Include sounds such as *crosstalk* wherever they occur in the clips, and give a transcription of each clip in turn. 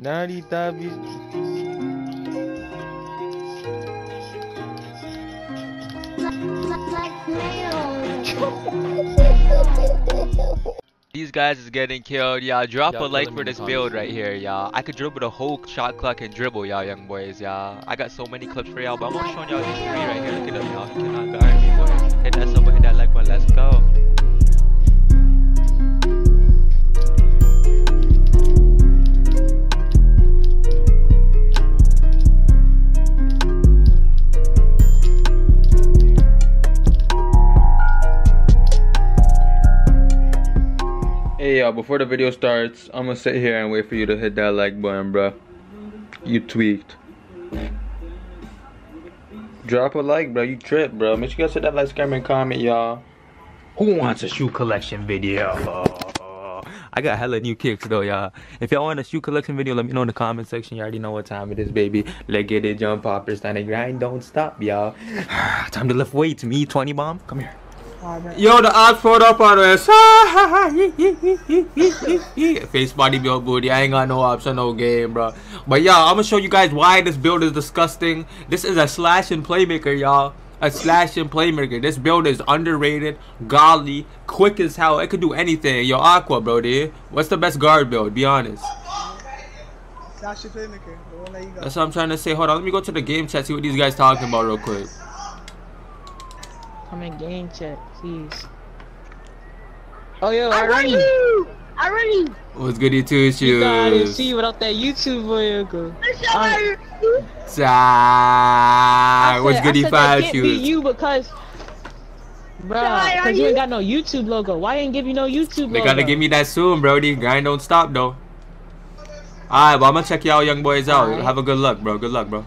Narita *laughs* These guys is getting killed, y'all. Drop a like for this build right here, y'all. I could dribble the whole shot clock and dribble, y'all, young boys, y'all. I got so many clips for y'all, but I'm gonna show y'all this three right here. Look at them, y'all. He cannot guard me, boy. Hit that sub, hit that like button. Let's go. Y'all, before the video starts, I'm gonna sit here and wait for you to hit that like button, bro. You tweaked. Drop a like, bro. You tripped, bro. Make sure you guys hit that like, subscribe, and comment, y'all. Who wants a shoe collection video? *laughs* I got hella new kicks though, y'all. If y'all want a shoe collection video, let me know in the comment section. You already know what time it is, baby. Let's get it, jump poppers, time to grind, don't stop, y'all. *sighs* time to lift weights. Me, 20 bomb. Come here. Yo, the odds put up on us. *laughs* Face body build booty. I ain't got no option, no game, bro. But y'all, I'm gonna show you guys why this build is disgusting. This is a slash and playmaker, y'all. A slash and playmaker. This build is underrated, godly, quick as hell. It could do anything. Yo, Aqua, bro, dude. What's the best guard build? Be honest. Slash and playmaker. The one that you got. That's what I'm trying to say. Hold on, let me go to the game chat, see what these guys talking about real quick. Come in game chat, please. Oh yo, I I run run you! I run you! What's goody two You know, I didn't see you without that YouTube video. I said I- I run you! Ah, what's said- goody I said five that can't be you because, Bro, because you you? ain't got no YouTube logo. Why ain't give you no YouTube They logo? gotta give me that soon, Brody. Grind don't stop though. Alright, well I'm gonna check y'all young boys out. Alright. Have a good luck, bro. Good luck, bro.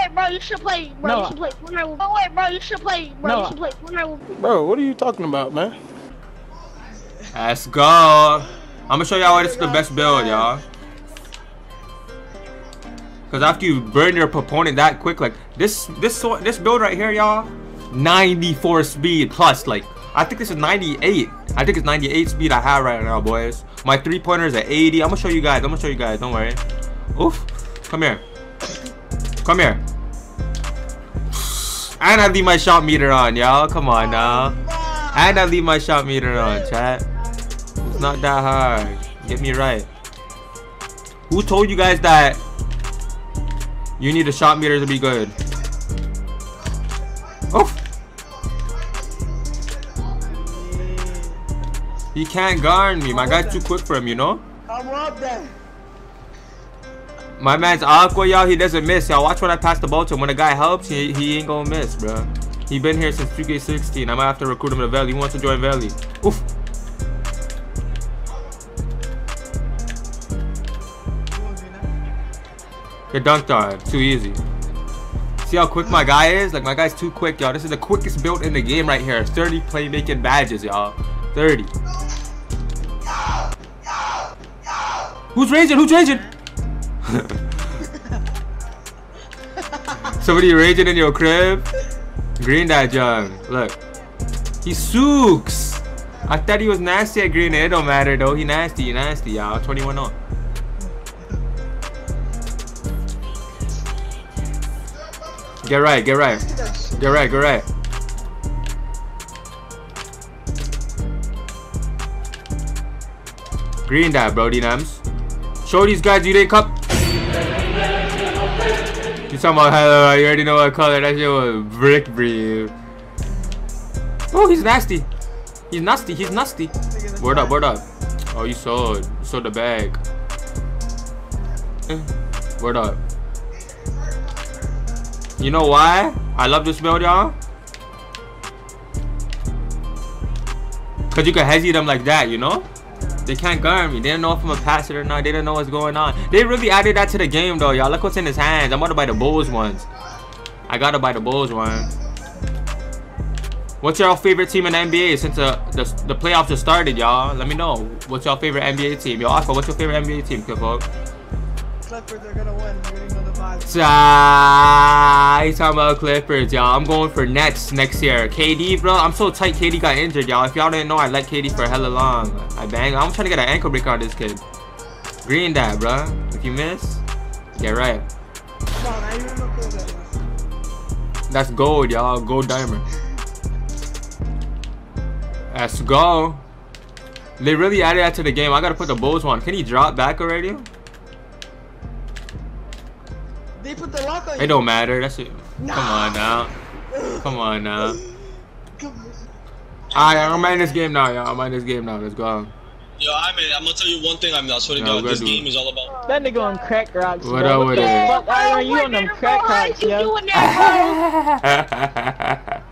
Wait, wait, wait, bro, you should play. Bro, No. you should play. Fortnite with- Wait, wait, bro, you should play. Bro, No. you should play. Fortnite with- Bro, what are you talking about, man? Let's go. I'm gonna show y'all why this is the best build, y'all. Cause after you burn your proponent that quick, like this, this, so- this build right here, y'all, 94 speed plus. Like I think this is 98. I think it's 98 speed I have right now, boys. My three pointers at 80. I'm gonna show you guys. I'm gonna show you guys. Don't worry. Oof. Come here. Come here. And I leave my shot meter on, y'all. Come on now. And I leave my shot meter on, chat. It's not that hard. Get me right. Who told you guys that you need a shot meter to be good? Oh. He can't guard me. My guy's too quick for him, you know? Up there. My man's aqua, y'all. He doesn't miss, y'all. Watch when I pass the ball to him. When a guy helps, he, he ain't gonna miss, bro. He been here since 2K16. I might have to recruit him to Valley. He wants to join Valley. Oof. Get dunked on. Too easy. See how quick my guy is? Like, my guy's too quick, y'all. This is the quickest build in the game right here. 30 playmaking badges, y'all. 30. Who's raging? Who's raging? *laughs* Somebody raging in your crib? Green that junk. Look. He sooks. I thought he was nasty at green. It don't matter though. He nasty. He nasty, y'all. 21 on. Get right. Get right. Get right. Get right. Green that, Brody Nams. Show these guys you didn't cup. About hello, you already know what color. That shit was brick breed. Oh, he's nasty. He's nasty. He's nasty. Word up, word up. Oh, you sold. You sold the bag. Eh, Word up. You know why? I love this build, y'all. Cause you can hezzy them like that, you know? They can't guard me. They don't know if I'm a passer or not. They don't know what's going on. They really added that to the game though, y'all. Look what's in his hands. I'm about to buy the Bulls ones. I gotta buy the Bulls one. What's your favorite team in the NBA since uh, the, the playoffs just started, y'all? Let me know. What's your favorite NBA team? Yo, Aqua, what's your favorite NBA team, Kippo? Clippers are gonna win. You already know the vibes. Ah, he's talking about Clippers, y'all. I'm going for Nets next year. KD, bro, I'm so tight. KD got injured, y'all. If y'all didn't know, I let KD for hella long. I bang. I'm trying to get an ankle breaker on this kid. Green that, bro. If you miss, get right. Come on, I even know close that was. That's gold, y'all. Gold diamond. Let's go. They really added that to the game. I gotta put the Bulls one. Can he drop back already? They put the lock on you. It don't matter. That's it. Come on now. Come on now. *laughs* Alright, I'm in this game now, y'all. I'm in this game now. Let's go. Yo, I mean, I'm gonna tell you one thing. I'm not swear to No, God, this game it. is all about. That nigga on crack rocks. What bro. up with the it? fuck, Iron, you on them crack rocks, How yo. you doing that, bro? *laughs*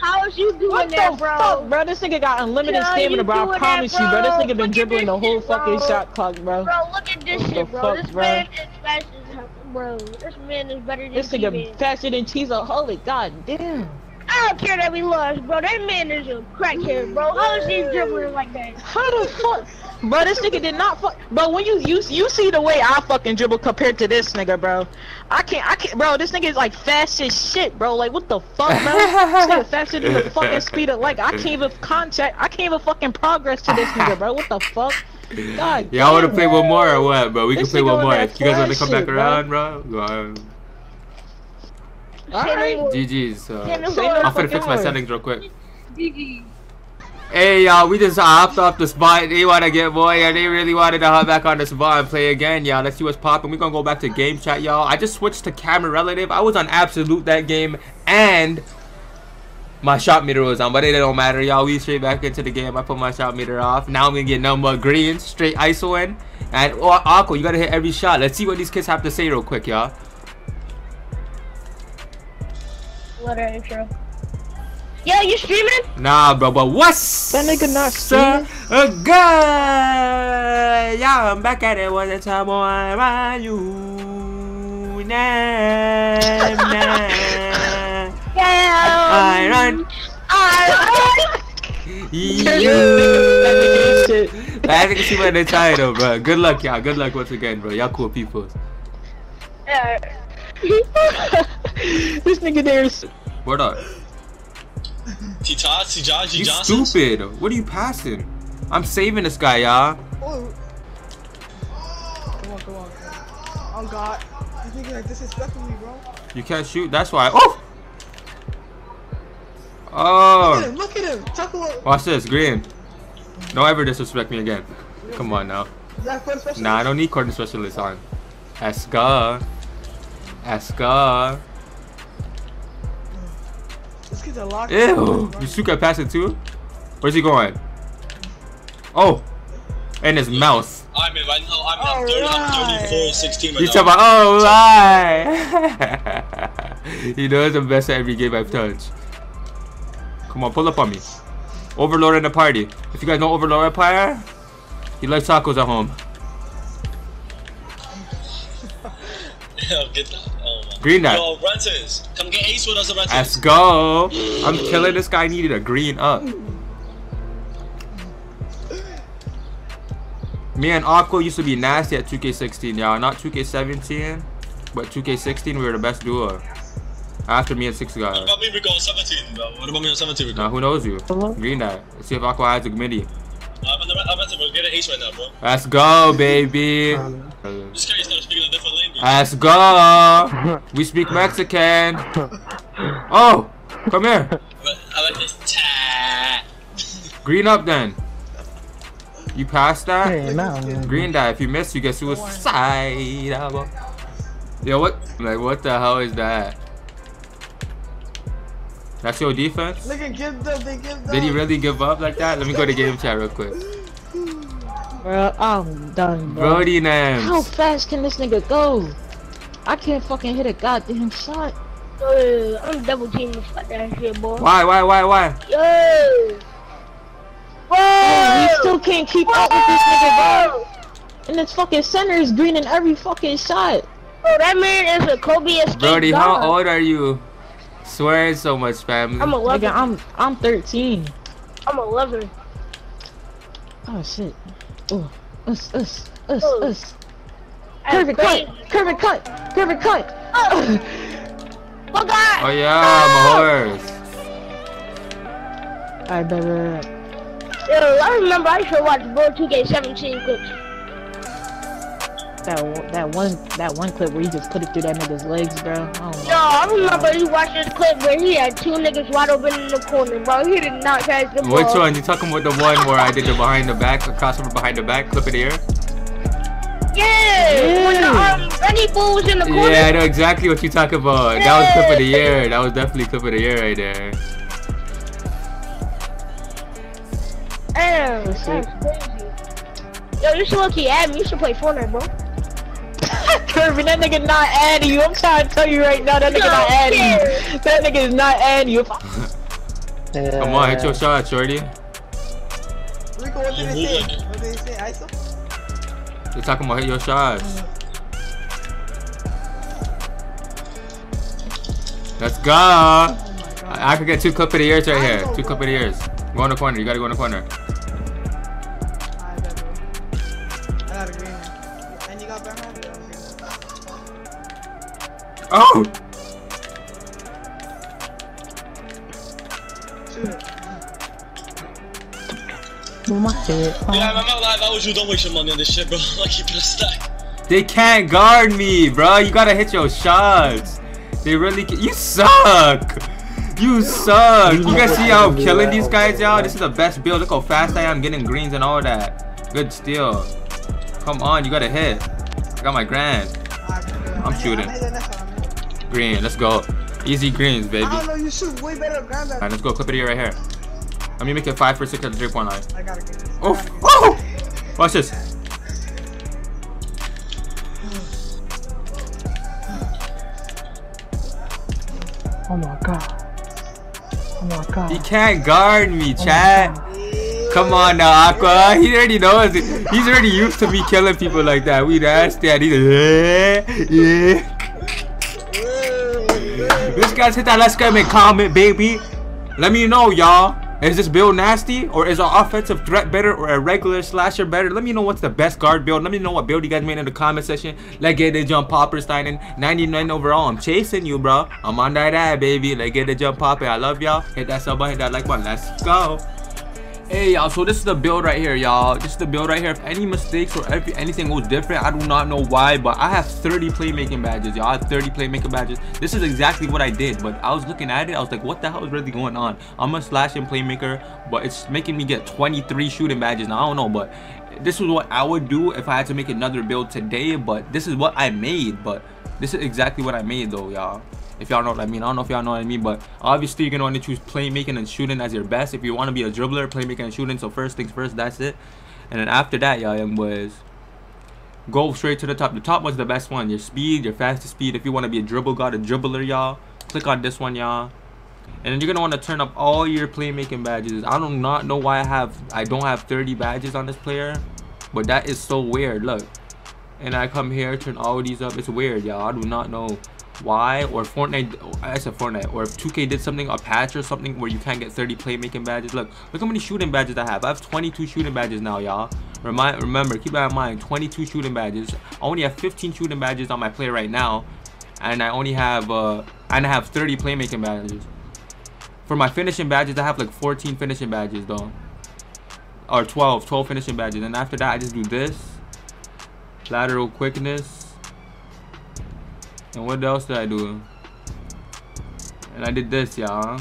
How is you doing What that, the bro? fuck, bro? This nigga got unlimited Yo, stamina, bro. I promise that, you, bro. This nigga been dribbling the whole shit, fucking shot clock, bro. Bro, look at this What shit, the bro. fuck, this bro? man is fast as hell, bro. This man is better than This nigga faster than Teaser. Holy god damn. I don't care that we lost, bro. That man is a crackhead, bro. How is he dribbling like that? How the fuck? Bro, this nigga did not fuck. Bro, when you you you see the way I fucking dribble compared to this nigga, bro. I can't, I can't, bro. This nigga is like fast as shit, bro. Like what the fuck, bro? this nigga faster than the fucking speed of like I can't even contact. I can't even fucking progress to this nigga, bro. What the fuck? God. Y'all wanna play one more or what, bro? We can play one more. If you guys wanna come back shit, bro. around, bro, go on. Alright. GG's. Uh, I'm the finna Lord fix my settings real quick. GG. Hey y'all, we just hopped off the spot. They wanna get boy, and they really wanted to hop back on the spot and play again, y'all. Let's see what's popping. We're gonna go back to game chat, y'all. I just switched to camera relative. I was on absolute that game, and my shot meter was on, but it don't matter, y'all. We straight back into the game. I put my shot meter off. Now I'm gonna get number greens, straight ISO in, and oh, Aqua, you gotta hit every shot. Let's see what these kids have to say real quick, y'all. What are intro? Yo, you streaming? Nah, bro, but what's That nigga not so uh, good? Yeah, I'm back at it one the time on my you. Nah, nah. Yeah. I run. I run. You. Shit. *laughs* I think see what the title, bro. Good luck, y'all. Good luck once again, bro. Y'all cool people. run. *laughs* this nigga there is. What up? Tita, Tija, G You Johnson. stupid. What are you passing? I'm saving this guy, y'all. Oh. Come on, come on, come on. Oh God. You thinking like disrespectful me, bro? You can't shoot. That's why. Oh. Look at Oh. him, look at him. Talk about Watch this, green. Don't ever disrespect me again. Come on now. that. Nah, I don't need corner specialist on. Eska. Eska. This kid's a lock. Ew. You shoot can pass it too? Where's he going? Oh. In his mouth. I mean, right now, I'm, I'm, 30, I'm 34, 16 right You now. talking about, oh, lie. *laughs* he knows I'm best at every game I've touched. Come on, pull up on me. Overlord in the party. If you guys know Overlord Empire, he likes tacos at home. *laughs* Yeah, get that. Man. Green that. Yo, Rentis. Come get Ace with us, Rentis. Let's go. I'm killing this guy. Needed a green up. Me and Aqua used to be nasty at 2K16, y'all. Not 2K17, but 2K16, we were the best duo. After me and Six What guys. about me, Rico, on 17, bro? What about me on 17, Rico? Now, who knows you? Hello? Green that. Let's see if Aqua has a midi. I'm on the I'm at the bro. Get an Ace right now, bro. Let's go, baby. Um, this guy started Let's go. We speak Mexican. Oh, come here. But I this. Green up then. You passed that? Hey, nah, man. Green die. If you miss, you get suicide. Yo, what? Like, what the hell is that? That's your defense? Look at give them, they give them. Did he really give up like that? Let me go to game chat real quick. Bro, I'm done, bro. Brody How fast can this nigga go? I can't fucking hit a goddamn shot. Uh, I'm double teaming the fuck that shit, boy. Why, why, why, why? Yo. Bro, we still can't keep up with this nigga, bro. And this fucking center is green in every fucking shot. Bro, that man is a Kobe escape Brody, how old are you? Swearing so much, family. I'm 11. Nigga, I'm I'm 13. I'm 11. Oh shit. Oh, us, us, us, Oh. us. I'm Curve it, cut, curve it, cut, curve it, cut. Oh oh god. Oh yeah, my horse. Alright, bet, bet, bet. Yo, I remember I used to watch Bro 2K17 clips. That one- that one that one clip where you just put it through that nigga's legs, bro. Oh Yo, I remember you watched this clip where he had two niggas wide open in the corner, bro. He did not catch the ball. Which one? You talking about the one where I did the behind the back, the crossover behind the back, clip of the ear? Yeah, when the um, Benny Bull was in the corner. Yeah, I know exactly what you're talking about. That was clip of the year. That was definitely clip of the year right there. Damn, that's crazy. Yo, you should look add me. You should play Fortnite, bro. Kirby, that nigga not adding you. I'm trying to tell you right now, that nigga Yo, not adding you. That nigga is not adding you. *laughs* Come on, hit your shot, shorty. Rico, what did You they say? move. What did they say? ISO? You're talking about hit your shots. Let's go. Oh I, I could get two clip of the ears right here. Two clip of the ears. Go in the corner. You gotta go in the corner. Okay. Oh! Shoot it. Yeah, I'm not like that was you. Don't waste your money on this shit, bro. I keep it a stack. They can't guard me, bro. You gotta hit your shots. They really can. You suck. You suck. You guys see how I'm killing these guys, y'all? This is the best build. Look how fast I am getting greens and all that. Good steal. Come on, you gotta hit. I got my grand. Alright, bet, bet. I'm And shooting. Green, let's go. Easy greens, baby. I don't know, you shoot way better than Grand Alright, let's go. Clip it here right here. Let me make it five for six at the three point line. I gotta get this. Oh, gotta this. oh! Watch this. Oh my god. Oh my god. He can't guard me, oh Chad. Come on now, Aqua. He already knows it. He's already used to me killing people like that. We nasty. And he's like, yeah, yeah. Guy's hit that. Let's go and comment, baby. Let me know, y'all. Is this build nasty or is our offensive threat better or a regular slasher better? Let me know what's the best guard build. Let me know what build you guys made in the comment section. Let's get the jump popper Steinen. 99 overall. I'm chasing you, bro. I'm on that ad, baby. Let's get the jump popping. I love y'all. Hit that sub button, hit that like button. Let's go. Hey y'all, so this is the build right here, y'all. This is the build right here. If any mistakes or if anything goes different, I do not know why, but I have 30 playmaking badges, y'all. I have 30 playmaking badges. This is exactly what I did, but I was looking at it, I was like, what the hell is really going on? I'm a slash and playmaker, but it's making me get 23 shooting badges. Now I don't know, but this is what I would do if I had to make another build today, but this is what I made, but this is exactly what I made though, y'all if y'all know what I mean. I don't know if y'all know what I mean, but obviously you're gonna want to choose playmaking and shooting as your best. If you want to be a dribbler, playmaking and shooting. So first things first, that's it. And then after that, y'all boys, go straight to the top. The top was the best one. Your speed, your fastest speed. If you want to be a dribble god, a dribbler, y'all, click on this one, y'all. And then you're gonna want to turn up all your playmaking badges. I do not know why I have I don't have 30 badges on this player, but that is so weird. Look, and I come here, turn all these up. It's weird, y'all. I do not know why or Fortnite. I said Fortnite or if 2K did something, a patch or something where you can't get 30 playmaking badges. Look, look how many shooting badges I have. I have 22 shooting badges now, y'all. Remind, remember, keep that in mind. 22 shooting badges. I only have 15 shooting badges on my play right now, and I only have uh, and I have 30 playmaking badges. For my finishing badges, I have like 14 finishing badges though. Or 12, 12 finishing badges. And after that, I just do this. Lateral quickness. And what else did I do? And I did this, y'all.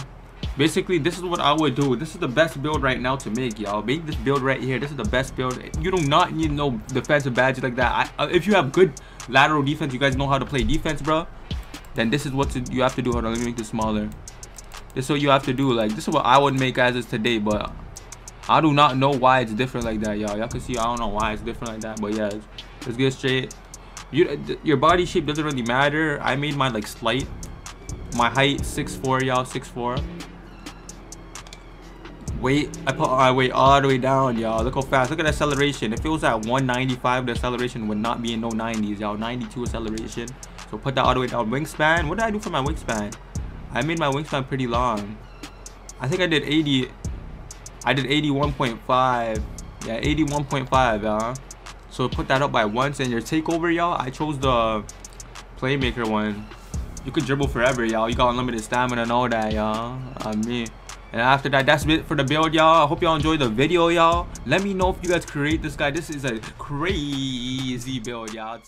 Basically, this is what I would do. This is the best build right now to make, y'all. Make this build right here. This is the best build. You do not need no defensive badges like that. I, uh, if you have good lateral defense, you guys know how to play defense, bro. Then this is what to, you have to do. Hold on, let me make this smaller. This is what you have to do. Like, this is what I would make as is today, but I do not know why it's different like that, y'all. Y'all can see I don't know why it's different like that, but yeah, let's get straight. You, uh, your body shape doesn't really matter. I made mine like slight. My height 6'4", y'all 6'4". Weight, I put my weight all the way down, y'all. Look how fast. Look at acceleration. If it was at 195, the acceleration would not be in no 90s, y'all. 92 acceleration. So put that all the way down. Wingspan. What did I do for my wingspan? I made my wingspan pretty long. I think I did 80. I did 81.5. Yeah, 81.5, y'all. So put that up by once. And your takeover, y'all, I chose the playmaker one. You could dribble forever, y'all. You got unlimited stamina and all that, y'all. I mean, And after that, that's it for the build, y'all. I hope y'all enjoyed the video, y'all. Let me know if you guys create this guy. This is a crazy build, y'all.